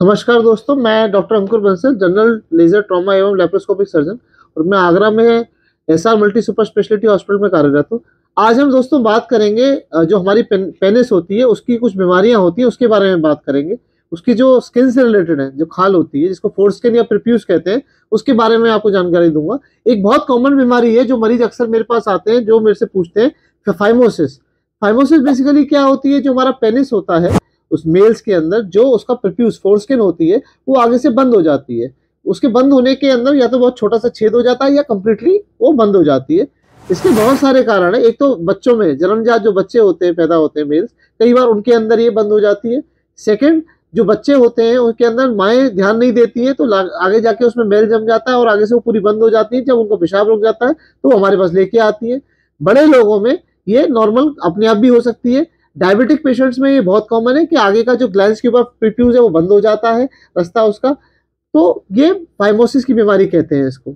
नमस्कार दोस्तों मैं doctor Ankur Bansal general laser trauma एवं लेप्रोस्कोपिक सर्जन और मैं आगरा में S R multi super speciality hospital में कार्यरत हूँ। आज हम दोस्तों बात करेंगे जो हमारी पेन, पेनिस होती है उसकी कुछ बीमारियाँ होती है उसके बारे में बात करेंगे। उसकी जो स्किन से रिलेटेड है जो खाल होती है जिसको फोर्स स्किन या प्रिप्यूस कहते हैं उसके बारे में आपको जानकारी दूँगा। एक बहुत कॉमन बीमारी है जो मरीज़ अक्सर मेरे पास आते हैं जो मेरे से पूछते हैं फाइमोसिस फाइमोसिस बेसिकली क्या होती है जो हमारा पेनिस होता है उस मेल्स के अंदर जो उसका प्रफ्यूज फोर्सकिन होती है, वो आगे से बंद हो जाती है। उसके बंद होने के अंदर या तो बहुत छोटा सा छेद हो जाता है या कम्प्लीटली वो बंद हो जाती है। इसके बहुत सारे कारण है। एक तो बच्चों में जन्मजात जो बच्चे होते हैं, पैदा होते हैं मेल्स कई बार उनके अंदर ये बंद हो जाती है। सेकेंड जो बच्चे होते हैं, उनके अंदर माएँ ध्यान नहीं देती है तो आगे जाके उसमें मेल जम जाता है और आगे से वो पूरी बंद हो जाती है। जब उनको पेशाब रुक जाता है तो हमारे पास लेके आती है। बड़े लोगों में ये नॉर्मल अपने आप भी हो सकती है। डायबिटिक पेशेंट्स में ये बहुत कॉमन है कि आगे का जो ग्लैंड के ऊपर प्रिप्यूज है, वो बंद हो जाता है, रास्ता उसका। तो ये फाइमोसिस की बीमारी कहते हैं इसको।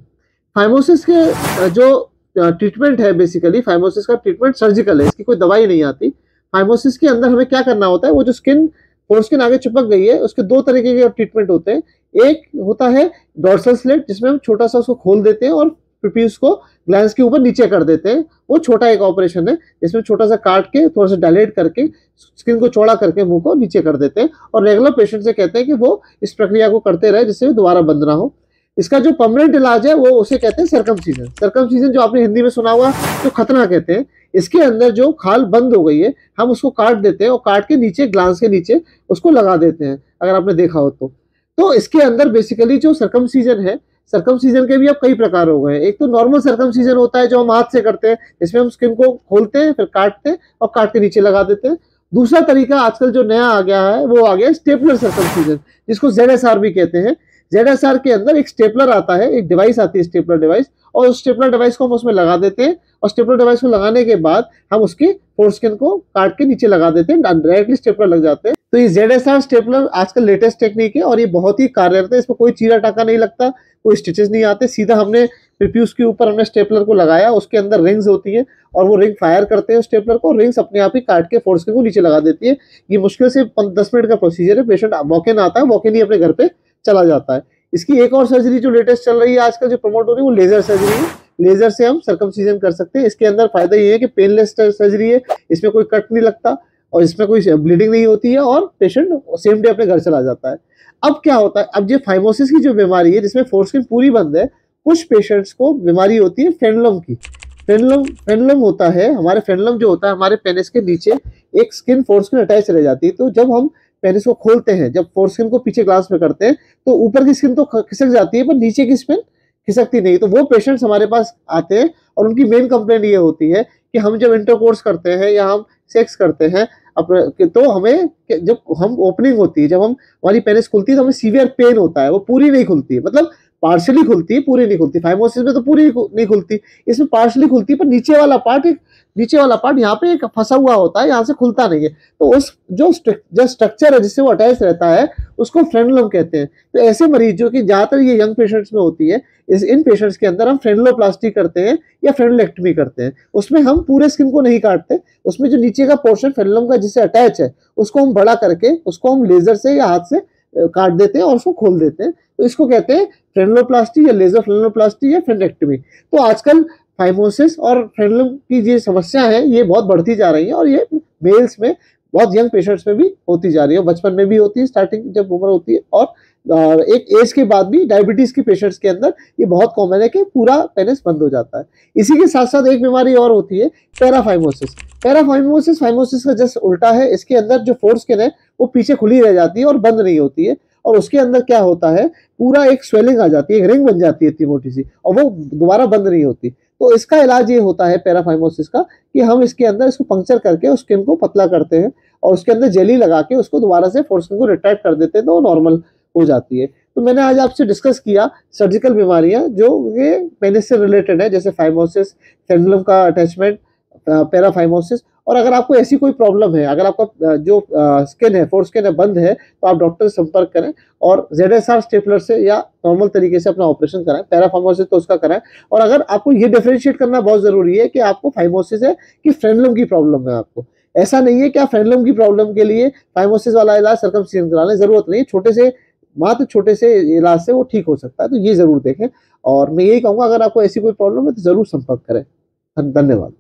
फाइमोसिस के जो ट्रीटमेंट है बेसिकली फाइमोसिस का ट्रीटमेंट सर्जिकल है, इसकी कोई दवाई नहीं आती। फाइमोसिस के अंदर हमें क्या करना होता है, वो जो स्किन फोर स्किन आगे चिपक गई है, उसके दो तरीके के ट्रीटमेंट होते हैं। एक होता है डॉर्सल स्लेट जिसमें हम छोटा सा उसको खोल देते हैं और प्रिप्यूज को ग्लैंस के ऊपर नीचे कर देते हैं। वो छोटा एक ऑपरेशन है, जिसमें छोटा सा काट के, थोड़ा सा डायलेट करके स्किन को चौड़ा करके मुँह को नीचे कर देते हैं और रेगुलर पेशेंट से कहते हैं कि वो इस प्रक्रिया को करते रहे, जिससे दोबारा बंद ना हो। इसका जो परमानेंट इलाज है, वो उसे कहते हैं सरकम सीज़न सरकम सीज़न जो आपने हिंदी में सुना हुआ, जो खतना कहते हैं, इसके अंदर जो खाल बंद हो गई है, हम उसको काट देते हैं और काट के नीचे ग्लास के नीचे उसको लगा देते हैं, अगर आपने देखा हो तो। तो इसके अंदर बेसिकली जो सरकम सीज़न है सरकम सीज़न के भी अब कई प्रकार हो गए हैं। एक तो नॉर्मल सरकम सीज़न होता है जो हम हाथ से करते हैं इसमें हम स्किन को खोलते हैं, फिर काटते हैं और काट के नीचे लगा देते हैं। दूसरा तरीका आजकल जो नया आ गया है, वो आ गया है स्टेपलर सरकम सीज़न जिसको ZSR भी कहते हैं। ZSR के अंदर एक स्टेपलर आता है, एक डिवाइस आती है स्टेपलर डिवाइस और उस स्टेपलर डिवाइस को हम उसमें लगा देते हैं, और स्टेपलर डिवाइस को लगाने के बाद हम उसकी फोर स्किन को काट के नीचे लगा देते हैं डायरेक्टली स्टेपलर लग जाते हैं। तो ये जेड एस आर स्टेपलर आजकल लेटेस्ट टेक्निक है और ये बहुत ही कार्यरत है। इसमें कोई चीरा टाका नहीं लगता, कोई स्टिचेस नहीं आते। सीधा हमने प्रिप्यूज के ऊपर हमने स्टेपलर को लगाया, उसके अंदर रिंग्स होती है और वो रिंग फायर करते हैं स्टेपलर को रिंग्स अपने आप ही काट के फोर्स को नीचे लगा देती है। ये मुश्किल से दस मिनट का प्रोसीजर है। पेशेंट वॉक आता है वॉक ही अपने घर पर चला जाता है। इसकी एक और सर्जरी जो लेटेस्ट चल रही है आजकल जो प्रमोट हो रही है, वो लेजर सर्जरी है। लेजर से हम सर्कम कर सकते हैं। इसके अंदर फ़ायदा ये है कि पेनलेस सर्जरी है। इसमें कोई कट नहीं लगता। और इसमें कोई ब्लीडिंग नहीं होती है और पेशेंट सेम डे अपने घर चला जाता है। अब क्या होता है? अब ये फाइमोसिस की जो बीमारी है, जिसमें फोर्सकिन पूरी बंद है, कुछ पेशेंट्स को बीमारी होती है फेनलम की। फेनलम फेनलम होता है, हमारे फेनलम जो होता है, हमारे पेनिस के नीचे एक स्किन फोर्सकिन अटैच रह जाती है। तो जब हम पेनिस को खोलते हैं, जब फोर्सकिन को पीछे ग्लास में करते हैं तो ऊपर की स्किन तो खिसक जाती है, पर नीचे की स्किन खिसकती नहीं। तो वो पेशेंट्स हमारे पास आते हैं और उनकी मेन कंप्लेंट ये होती है कि हम जब इंटरकोर्स करते हैं या हम सेक्स करते हैं तो हमें जब हम ओपनिंग होती है, जब हम, हमारी पेनिस खुलती है तो हमें सीवियर पेन होता है, वो पूरी नहीं खुलती मतलब पार्शली खुलती है पूरी नहीं खुलती। फाइमोसिस में तो पूरी नहीं खुलती। इसमें पार्शली खुलती है पर नीचे वाला पार्ट एक नीचे वाला पार्ट यहाँ पे एक फंसा हुआ होता है, यहाँ से खुलता नहीं है। तो उस, जो जो स्ट्रक्चर है जिससे वो अटैच रहता है, उसको फ्रेंडलम कहते हैं। तो ऐसे मरीज़ जो कि ज़्यादातर ये यंग पेशेंट्स में होती है, इस, इन पेशेंट्स के अंदर हम फ्रेंडलोप्लास्टी करते हैं या फ्रेंडलेक्टमी करते हैं। उसमें हम पूरे स्किन को नहीं काटते, उसमें जो नीचे का पोर्शन फ्रेंडलम का जिससे अटैच है, उसको हम बड़ा करके, उसको हम लेजर से या हाथ से काट देते हैं और उसको खोल देते हैं। तो इसको कहते हैं फ्रेंडलोप्लास्टी या लेजर फ्रेंडलोप्लास्टी या फ्रेंडेक्टमी तो आजकल फाइमोसिस और फ्रेंडलम की जो समस्या है, ये बहुत बढ़ती जा रही है और ये मेल्स में बहुत यंग पेशेंट्स में भी होती जा रही है। बचपन में भी होती है, स्टार्टिंग जब उम्र होती है और एक एज के बाद भी डायबिटीज़ के पेशेंट्स के अंदर ये बहुत कॉमन है कि पूरा पेनिस बंद हो जाता है। इसी के साथ साथ एक बीमारी और होती है, पैराफाइमोसिस। पैराफाइमोसिस, फाइमोसिस का जस्ट उल्टा है, इसके अंदर जो फोर्स स्किन है, वो पीछे खुली रह जाती है और बंद नहीं होती है। और उसके अंदर क्या होता है, पूरा एक स्वेलिंग आ जाती है रिंग बन जाती है इतनी मोटी सी, और वो दोबारा बंद नहीं होती। तो इसका इलाज ये होता है पैराफाइमोसिस का कि हम इसके अंदर इसको पंक्चर करके उस स्किन को पतला करते हैं और उसके अंदर जेली लगा के उसको दोबारा से फोर्सकिन को रिट्रैक्ट कर देते हैं तो वो नॉर्मल हो जाती है। तो मैंने आज आपसे डिस्कस किया सर्जिकल बीमारियाँ जो ये पेनिस से रिलेटेड है, जैसे फाइमोसिस फेंडुलम का अटैचमेंट पैराफाइमोसिस। और अगर आपको ऐसी कोई प्रॉब्लम है, अगर आपका जो स्किन है फोर स्किन है, बंद है तो आप डॉक्टर से संपर्क करें और जेड एस आर स्टेपलर से या नॉर्मल तरीके से अपना ऑपरेशन कराएँ, पैराफाइमोसिस तो उसका कराएँ। और अगर आपको ये डिफ्रेंशिएट करना बहुत ज़रूरी है कि आपको फाइमोसिस है कि फ्रेंडलम की प्रॉब्लम है आपको। ऐसा नहीं है कि आप फ्रेंडलम की प्रॉब्लम के लिए फाइमोसिस वाला इलाज सरकम कराने ज़रूरत नहीं छोटे से, मात्र छोटे से इलाज से वो ठीक हो सकता है तो ये ज़रूर देखें। और मैं यही कहूँगा, अगर आपको ऐसी कोई प्रॉब्लम है तो ज़रूर संपर्क करें। धन्यवाद।